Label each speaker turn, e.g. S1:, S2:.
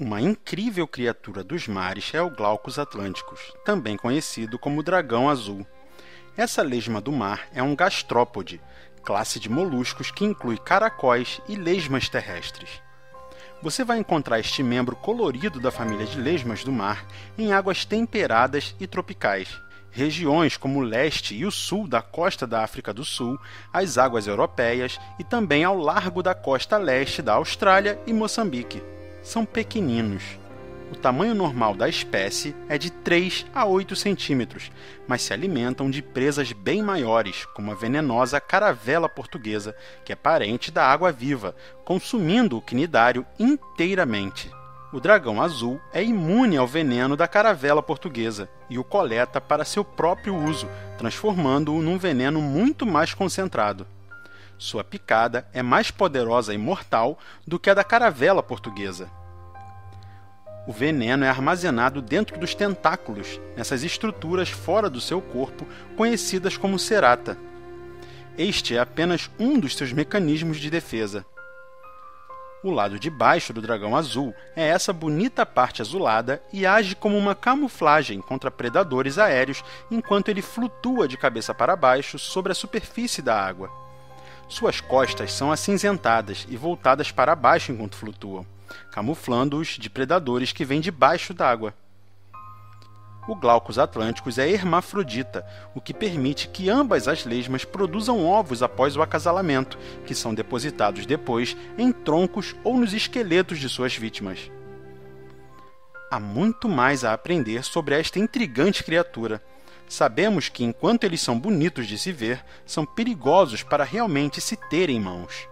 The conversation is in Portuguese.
S1: Uma incrível criatura dos mares é o Glaucus atlânticos, também conhecido como dragão azul. Essa lesma do mar é um gastrópode, classe de moluscos que inclui caracóis e lesmas terrestres. Você vai encontrar este membro colorido da família de lesmas do mar em águas temperadas e tropicais, regiões como o leste e o sul da costa da África do Sul, as águas europeias e também ao largo da costa leste da Austrália e Moçambique são pequeninos. O tamanho normal da espécie é de 3 a 8 centímetros, mas se alimentam de presas bem maiores, como a venenosa caravela portuguesa, que é parente da água-viva, consumindo o quinidário inteiramente. O dragão azul é imune ao veneno da caravela portuguesa e o coleta para seu próprio uso, transformando-o num veneno muito mais concentrado. Sua picada é mais poderosa e mortal do que a da caravela portuguesa. O veneno é armazenado dentro dos tentáculos, nessas estruturas fora do seu corpo, conhecidas como cerata. Este é apenas um dos seus mecanismos de defesa. O lado de baixo do dragão azul é essa bonita parte azulada e age como uma camuflagem contra predadores aéreos enquanto ele flutua de cabeça para baixo sobre a superfície da água. Suas costas são acinzentadas e voltadas para baixo enquanto flutuam, camuflando-os de predadores que vêm debaixo d'água. O Glaucus atlânticos é hermafrodita, o que permite que ambas as lesmas produzam ovos após o acasalamento, que são depositados depois em troncos ou nos esqueletos de suas vítimas. Há muito mais a aprender sobre esta intrigante criatura sabemos que, enquanto eles são bonitos de se ver, são perigosos para realmente se ter em mãos.